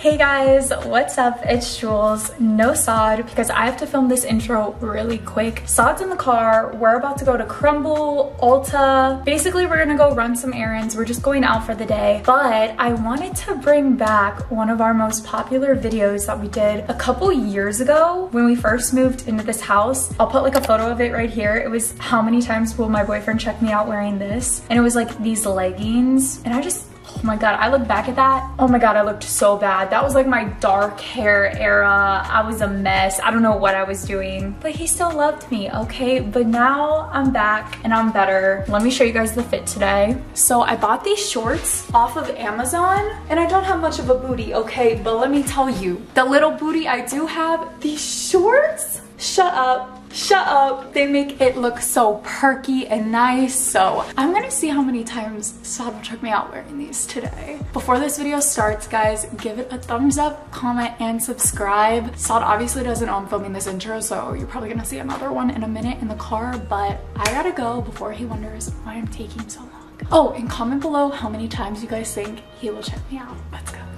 Hey guys, what's up? It's Jules. No Saud because I have to film this intro really quick. Saud's in the car. We're about to go to Crumbl, Ulta. Basically, we're gonna go run some errands. We're just going out for the day. But I wanted to bring back one of our most popular videos that we did a couple years ago when we first moved into this house. I'll put like a photo of it right here. It was how many times will my boyfriend check me out wearing this? And it was like these leggings. And I just Oh my god, I look back at that. Oh my god, I looked so bad. That was like my dark hair era. I was a mess. I don't know what I was doing. But he still loved me, okay? But now I'm back and I'm better. Let me show you guys the fit today. So I bought these shorts off of Amazon and I don't have much of a booty, okay? But let me tell you, the little booty I do have, these shorts, shut up Shut up. They make it look so perky and nice. So I'm gonna see how many times will check me out wearing these today. Before this video starts, guys, give it a thumbs up, comment, and subscribe. Saud obviously doesn't know I'm filming this intro, so you're probably gonna see another one in a minute in the car, but I gotta go before he wonders why I'm taking so long. Oh, and comment below how many times you guys think he will check me out. Let's go.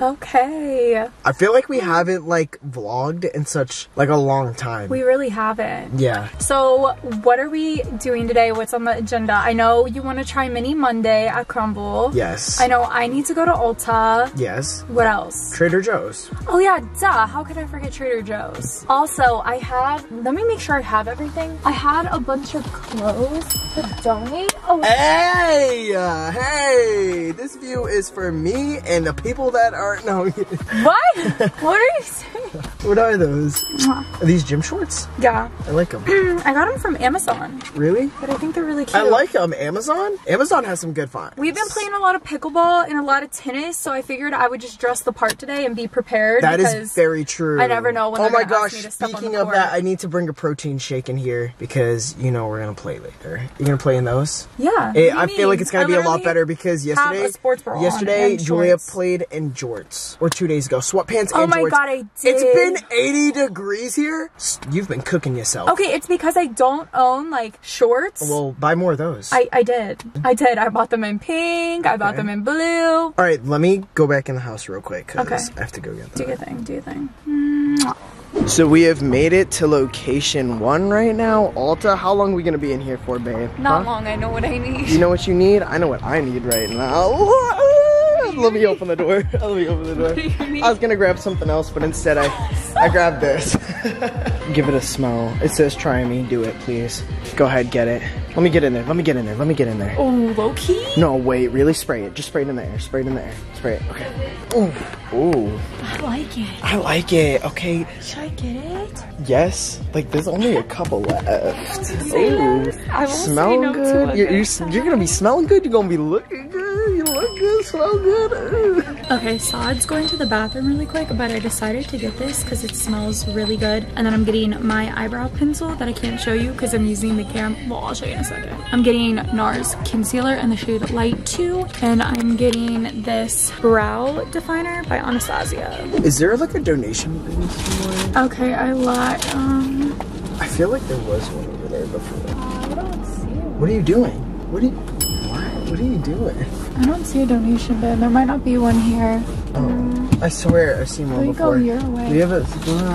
Okay. I feel like we haven't like vlogged in such like a long time. We really haven't. Yeah. So what are we doing today? What's on the agenda? I know you want to try Mini Monday at Crumbl. Yes. I know I need to go to Ulta. Yes. What else? Trader Joe's. Oh yeah, duh. How could I forget Trader Joe's? Also, I have, let me make sure I have everything. I had a bunch of clothes to donate. Oh. Hey, uh, hey, this view is for me and the people that are, no. what? what are you saying? What are those? Are these gym shorts? Yeah. I like them. Mm, I got them from Amazon. Really? But I think they're really cute. I like them. Amazon? Amazon has some good finds. We've been playing a lot of pickleball and a lot of tennis, so I figured I would just dress the part today and be prepared. That is very true. I never know when Oh my gosh, ask me to step on speaking of that, I need to bring a protein shake in here because you know we're gonna play later. You're gonna play in those? Yeah. You I feel like it's gonna be a lot better because yesterday, a sports bra on yesterday Julia played in jorts, or two days ago, sweatpants Oh and my jorts. God, I It's did. been 80 degrees here. You've been cooking yourself. Okay, it's because I don't own like shorts. Well, buy more of those. I, I did. I did. I bought them in pink. I bought them in blue. All right, let me go back in the house real quick because Okay. I have to go get Do them. your thing. Do your thing. So we have made it to location one right now. Ulta, how long are we gonna be in here for, babe? Not Huh? long. I know what I need. You know what you need? I know what I need right now. Let me open the door. Let me open the door. do you need? I was gonna grab something else, but instead I, I grabbed this. Give it a smell. It says try me. Do it, please. Go ahead, get it. Let me get in there. Let me get in there. Let me get in there. Oh, low key. No, wait. Really spray it. Just spray it in the air. Spray it in the air. Spray it. Okay. Ooh. Ooh. I like it. I like it. Okay. Should I get it? Yes. Like there's only a couple left. Say Ooh. less. I Smell no good. a You're, you're, you're gonna be smelling good. You're gonna be looking good. Look good. Smell good. Okay, Saud's going to the bathroom really quick, but I decided to get this because it smells really good. And then I'm getting my eyebrow pencil that I can't show you because I'm using the cam. Well, I'll show you in a second. I'm getting NARS concealer in the shade Light 2. And I'm getting this brow definer by Anastasia. Is there like a donation button somewhere? Okay, I lied. Um, I feel like there was one over there before. I don't see it. What are you doing? What are you? What? What are you doing? I don't see a donation bin. There might not be one here. Oh, I swear I've seen one There you go, before. your way. We have a.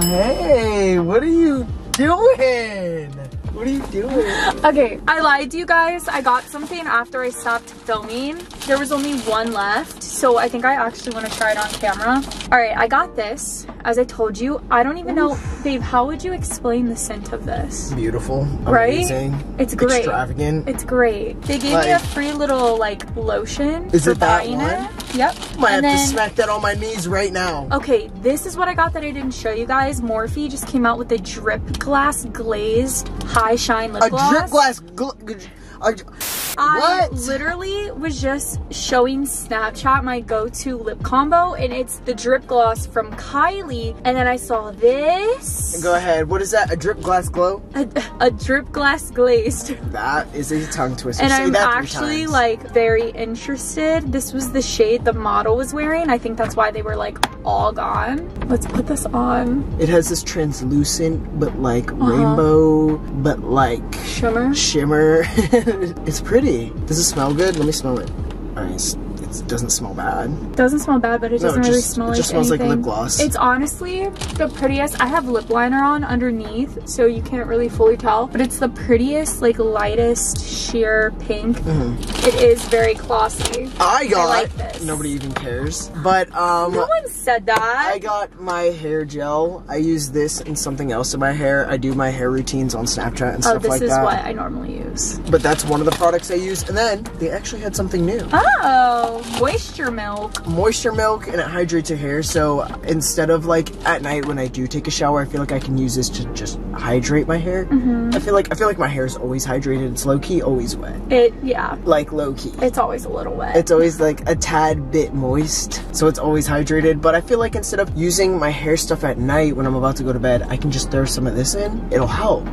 Hey, what are you doing? What are you doing? Okay, I lied to you guys. I got something after I stopped filming. There was only one left, so I think I actually want to try it on camera. All right, I got this. As I told you, I don't even know, babe, how would you explain the scent of this? Beautiful. Right? It's great. Extravagant. It's great. They gave me a free little like lotion Is for it that buying one? it. Yep. Might and have then, to smack that on my knees right now. Okay, this is what I got that I didn't show you guys. Morphe just came out with a drip glass glazed high shine lip A gloss. drip glass. Gl- gl- a- I What? literally was just showing Snapchat my go-to lip combo and it's the drip gloss from Kylie and then I saw this Go ahead. What is that? A drip glass glow? a, a drip glass glazed That is a tongue twister. and Say I'm actually like very interested this was the shade the model was wearing I think that's why they were like all gone let's put this on It has this translucent, but like Uh-huh. rainbow, but like shimmer shimmer. it's pretty. Does it smell good? Let me smell it. It's, It doesn't smell bad. Doesn't smell bad, but it No, it doesn't really just- smell it like just smells like lip gloss. It's honestly the prettiest. I have lip liner on underneath, so you can't really fully tell, but it's the prettiest, like lightest sheer pink. Mm-hmm. It is very glossy. I got like this. nobody even cares. But um No one said that. I got my hair gel. I use this and something else in my hair. I do my hair routines on Snapchat and oh, stuff this is what I normally use. But that's one of the products I use. And then they actually had something new. Oh, moisture milk. Moisture milk and it hydrates your hair. So instead of like at night when I do take a shower, I feel like I can use this to just hydrate my hair. Mm-hmm. I feel like I feel like my hair is always hydrated. It's low key always wet. It, yeah, Like low key. it's always a little wet. It's always like a tad bit moist, so it's always hydrated. But I feel like instead of using my hair stuff at night when I'm about to go to bed, I can just throw some of this in. It'll help.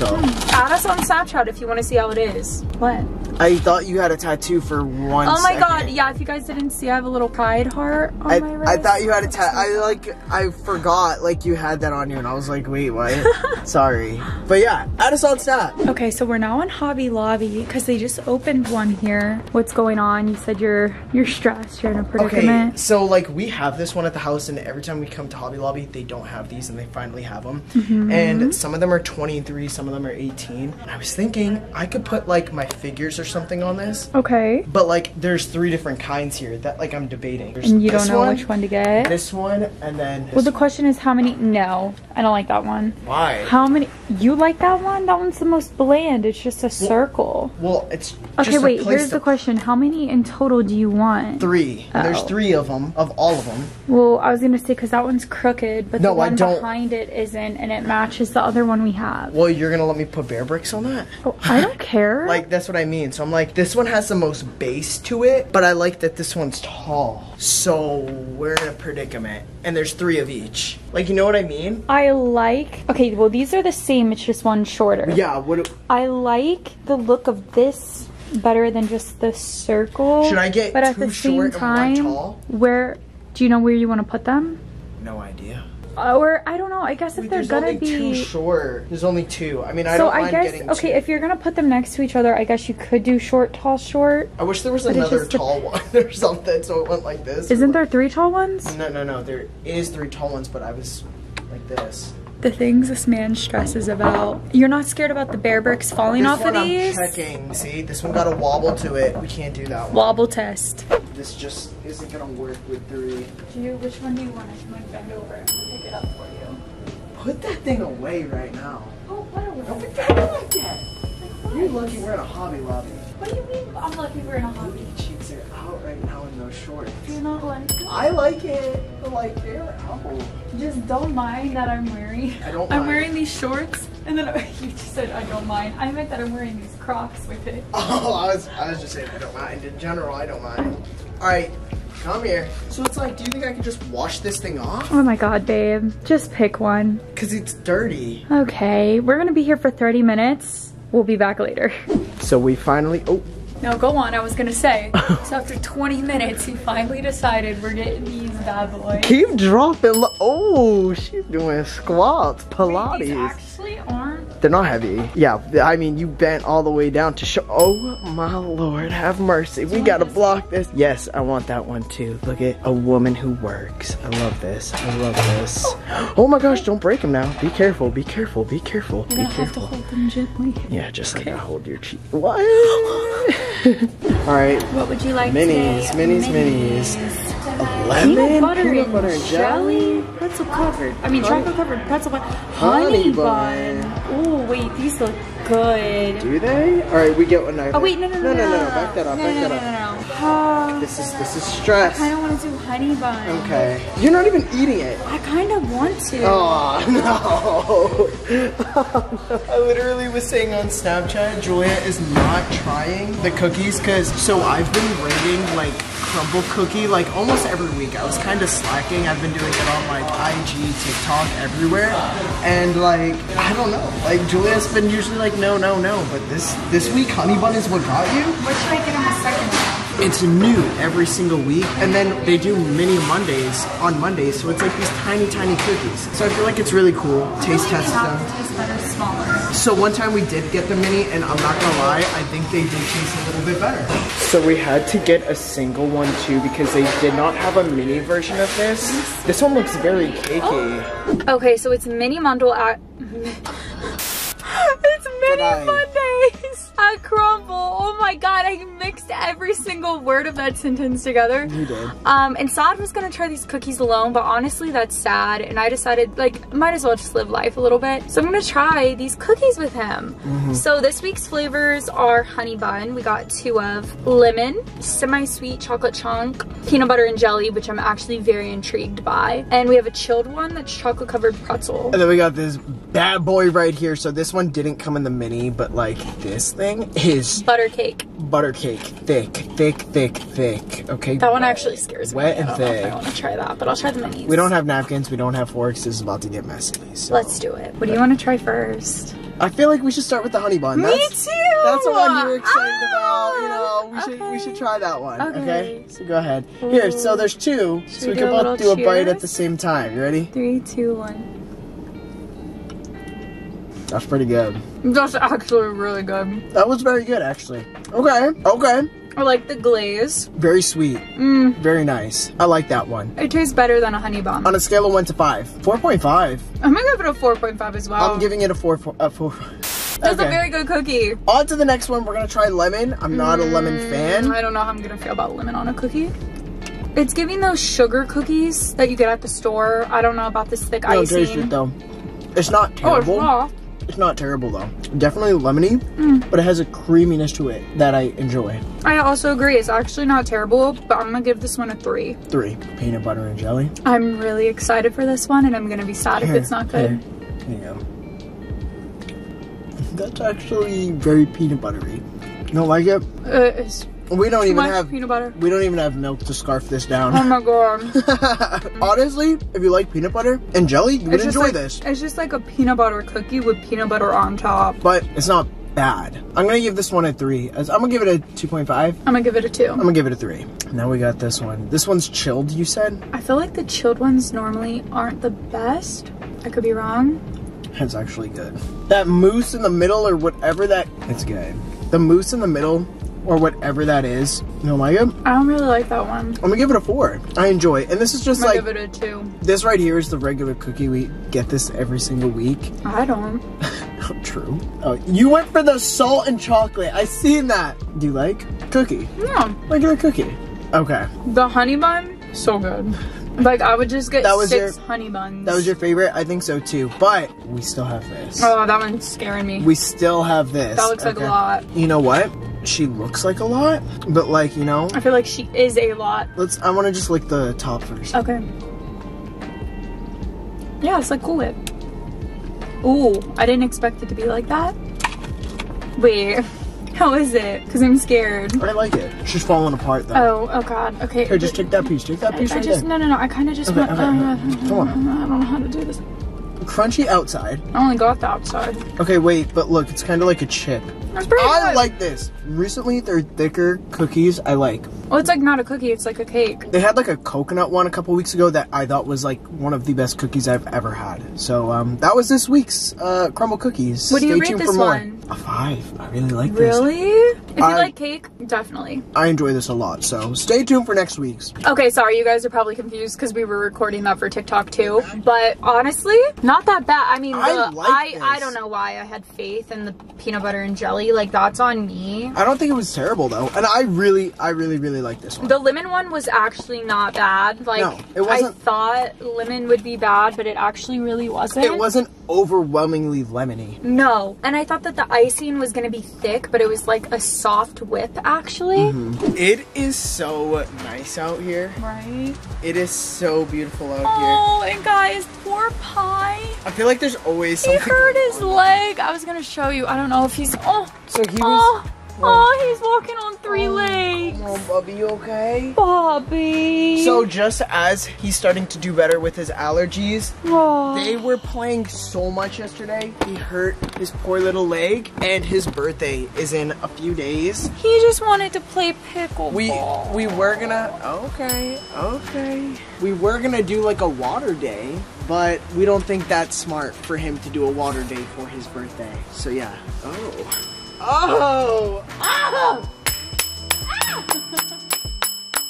So Add us on Snapchat if you want to see how it is. What? I thought you had a tattoo for one. Oh my god, yeah, if you guys didn't see, I have a little pride heart on I, my wrist. I thought you had a tattoo. I like I forgot like you had that on you, and I was like, wait, what? Sorry, but yeah, add us on Snap. Okay, so we're now in Hobby Lobby because they just opened one here. What's going on? You said you're you're stressed. You're in a predicament. Okay, so like we have this one at the house, and every time we come to Hobby Lobby, they don't have these, and they finally have them. Mm-hmm. And some of them are 23, some of them are 18. I was thinking I could put like my figures or something on this, Okay. but like there's three different kinds here that like I'm debating. There's And you don't know which one to get. this one, and then this well, the question is how many? No, I don't like that one. why? How many? You like that one? That one's the most bland. It's just a circle. Well, it's Okay, a wait. Here's the question: How many in total do you want? Three. Oh. There's Oh. three of them, of all of them. Well, I was gonna say because that one's crooked, but No, the I one don't- behind it isn't, and it matches the other one we have. Well, you're gonna let me put Bearbricks on that? Oh, I don't care. Like that's what I mean. So I'm like, this one has the most base to it, but I like that this one's tall. So we're in a predicament, and there's three of each. Like, you know what I mean? I like. Okay, well these are the same. It's just one shorter. Yeah. What I like the look of this better than just the circle. Should I get But at two the same short and one time, tall? where do you know where you want to put them? no idea. Or I don't know. I guess if Wait, they're there's gonna be. short. There's only two. I mean, I So don't I guess getting okay two. if you're gonna put them next to each other, I guess you could do short, tall, short. I wish there was another tall one or something, so it went like this. Isn't there three tall ones? No, no, no. There is three tall ones, but I was like this. The things this man stresses about. You're not scared about the Bearbricks falling This off of I'm these? checking. See, this one got a wobble to it. We can't do that one. Wobble test. This just isn't gonna work with three. Do you, which one do you want? I can like bend over and pick it up for you. Put that thing away right now. Oh, whatever. Don't be like that. You're lucky we're in a Hobby Lobby. What do you mean? I'm lucky we're in a hobby. Out right now in those shorts. Do you not like I like it, but like they're out. Just don't mind that I'm wearing. I don't I'm mind. wearing these shorts, and then you just said I don't mind. I meant that I'm wearing these Crocs with it. Oh, I was I was just saying I don't mind. In general, I don't mind. All right, come here. So it's like, do you think I could just wash this thing off? Oh my god, babe. Just pick one. Cause it's dirty. Okay, we're gonna be here for 30 minutes. We'll be back later. So we finally. Oh, No, go on. I was gonna say. so after 20 minutes, he finally decided we're getting these bad boys. keep dropping. Oh, she's doing squats, These Pilates. actually aren't. They're not heavy. Yeah, I mean, you bent all the way down to show. Oh my lord, have mercy. We gotta block this. Yes, I want that one too. Look at a woman who works. I love this. I love this. Oh my gosh, don't break them now. Be careful. Be careful. Be careful. Be You're gonna have to hold them gently. Yeah, just like I hold your cheek. What? all right. What would you like Minis, today? minis, minis. Peanut Lemon, butter, peanut and butter and jelly. Pretzel covered. I mean, chocolate covered pretzel bun. Honey Honey, bun. bun. Oh, wait, these look good. Do they? All right, we get one. Oh, wait, no, no, no, no, no, no, Back that up. No, back no, that no, up. no, no, no. This is this is stress. I kind of want to do honey bun. Okay. You're not even eating it. I kind of want to. Oh no. I literally was saying on Snapchat, Julia is not trying the cookies because so I've been rating like Crumbl cookie like almost every week. I was kind of slacking. I've been doing it on like IG, TikTok, everywhere, and like I don't know. Like Julia's been usually like no, no, no, but this this week honey bun is what got you. What should I get on the second? It's new every single week, and then they do mini Mondays on Mondays, so it's like these tiny, tiny cookies. So I feel like it's really cool. Taste test them. Taste better smaller. So one time we did get the mini, and I'm not gonna lie, I think they did taste a little bit better. So we had to get a single one too because they did not have a mini version of this. This one looks very cakey. Oh. Okay, so it's mini Mundle at. it's mini I- Mondays at Crumbl. Oh my god, I mixed every single word of that sentence together. You did. Um, and Saud was gonna try these cookies alone, but honestly, that's sad. And I decided, like, might as well just live life a little bit. So I'm gonna try these cookies with him. So this week's flavors are honey bun. We got two of lemon, semi-sweet chocolate chunk, peanut butter and jelly, which I'm actually very intrigued by. And we have a chilled one that's chocolate covered pretzel. And then we got this bad boy right here. So this one didn't come in the mini, but like this thing is Butter cake. butter cake, thick, thick, thick, thick. Okay. That one actually scares me. Wet me. and I don't thick. I want to try that, but I'll try the minis. We don't have napkins. We don't have forks. This is about to get messy. So. Let's do it. What do you want to try first? I feel like we should start with the honey bun. Me That's, too. That's the one you're excited Ah, about. You know, we should we should try that one. Okay. Okay. So go ahead. Here. So there's two. so we we can both do a bite at the same time. You ready? Three, two, one. That's pretty good. That's actually really good. That was very good, actually. Okay. Okay. I like the glaze. Very sweet. Mm, Very nice. I like that one. it tastes better than a honey bun. On a scale of one to five, four point five. I'm gonna give it a 4.5 as well. I'm giving it a four. four a four. That's a very good cookie. On to the next one. We're gonna try lemon. I'm not a lemon fan. I don't know how I'm gonna feel about lemon on a cookie. It's giving those sugar cookies that you get at the store. I don't know about this thick icing. it though. It's not terrible. Oh, it's terrible. It's not terrible though. Definitely lemony, Mm. but it has a creaminess to it that I enjoy. I also agree. It's actually not terrible, but I'm gonna give this one a three. Three. Peanut butter and jelly. I'm really excited for this one, and I'm gonna be sad if it's not good. Here, here you go. That's actually very peanut buttery. You don't like it? Uh, it's We don't too even have peanut butter. we don't even have milk to scarf this down. Oh my god. Honestly, if you like peanut butter and jelly, you would enjoy like, this. It's just like a peanut butter cookie with peanut butter on top. But it's not bad. I'm gonna give this one a three. I'm gonna give it a 2.5. I'm I'm gonna give it a two. I'm gonna give it a three. Now we got this one. This one's chilled, you said? I feel like the chilled ones normally aren't the best. I could be wrong. It's actually good. That mousse in the middle or whatever that it's good. The mousse in the middle or whatever that is. You don't like it? I'm don't really like that one. I'm gonna give it a four. I enjoy it. And this is I'm just like give it a two. this right here is the regular cookie. We get this every single week. I don't. True. Oh, you went for the salt and chocolate. I seen that. Do you like cookie? No. Regular cookie. Okay. The honey bun, so good. Like I would just get That was six your- honey buns. That was your favorite? I think so too. But we still have this. Oh, that one's scaring me. We still have this. that looks like a lot. You know what? She looks like a lot, but like, you know, I feel like she is a lot. let's I want to just lick the top first. Okay. Yeah, it's like Cool Whip. Ooh, I didn't expect it to be like that. Wait, how is it? Because I'm scared. I like it. She's falling apart though. Oh, oh god. Okay. Here, just take that piece. Take that I, piece I right just there. no no no. I kind of just Okay, want. okay, uh, okay. Come on. I don't know how to do this. Crunchy outside. I only got the outside. Okay, wait, but look, it's kind of like a chip. That's pretty I good. like this. Recently, their thicker cookies I like. Well, it's like not a cookie. It's like a cake. They had like a coconut one a couple weeks ago that I thought was like one of the best cookies I've ever had. So um, that was this week's uh, Crumbl cookies. What do you Stay rate tuned this for more. one? A five. I really like this. Really? If you I- like cake, definitely. I enjoy this a lot. So stay tuned for next week's. Okay, sorry, you guys are probably confused because we were recording that for TikTok too. But honestly, not that bad. I mean, I I, like I, this. don't know why I had faith in the peanut butter and jelly. Like that's on me. I don't think it was terrible though, and I really, I really, really like this one. The lemon one was actually not bad. Like No, it I wasn't- thought lemon would be bad, but it actually really wasn't. it wasn't overwhelmingly lemony. No, and I thought that the icing was gonna be thick, but it was like a soft whip actually. Mm-hmm. It is so nice out here. Right. It is so beautiful out here. Oh, and guys, poor Pie. I feel like there's always He hurt his leg. I was gonna show you. I don't know if he's. Oh. So he was Oh. Oh, he's walking on three oh, legs. Come on, Bubby, you okay? Bobby. So just as he's starting to do better with his allergies, oh. they were playing so much yesterday. He hurt his poor little leg, and his birthday is in a few days. He just wanted to play pickleball. We we were gonna okay okay we were gonna do like a water day, but we don't think that's smart for him to do a water day for his birthday. So yeah. Oh. Oh. Oh.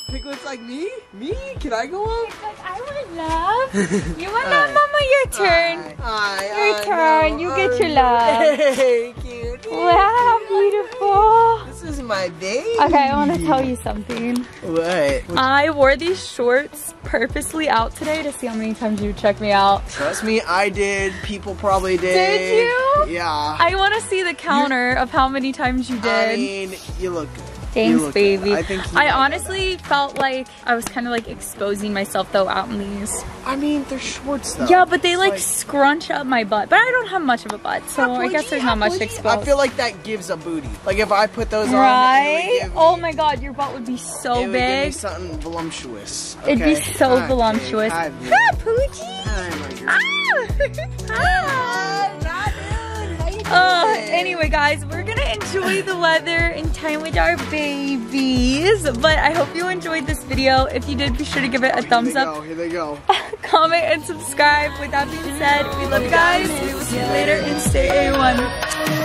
Piglets like me? Me? Can I go up? Like, I want love. You want love, Mama? Your turn. Hi. Your I turn. know. You get your love. Hey, cute. Wow, beautiful. This is my baby. Okay, I want to tell you something. What? I wore these shorts purposely out today to see how many times you check me out. Trust me, I did. People probably did. Did you? Yeah. I want to see the counter of how many times you did. I mean, you look good. Thanks, baby. I think I honestly felt like I was kind of like exposing myself though out in these. I mean, they're shorts though. Yeah, but they like, It's scrunch up my butt. But I don't have much of a butt, so I guess there's not much to expose. I feel like that gives a booty. Like if I put those on, it right? would give me, Oh my god, your butt would be it so would me big. something voluptuous. It'd be okay? so Hi, voluptuous. babe. Hi, Poochie. Girl. Ah! Uh, anyway, guys, we're enjoy the weather and time with our babies. But I hope you enjoyed this video. If you did, be sure to give it a thumbs up, go. Here they go. comment, and subscribe. With that being said, we love you guys. We will see you later and stay A1.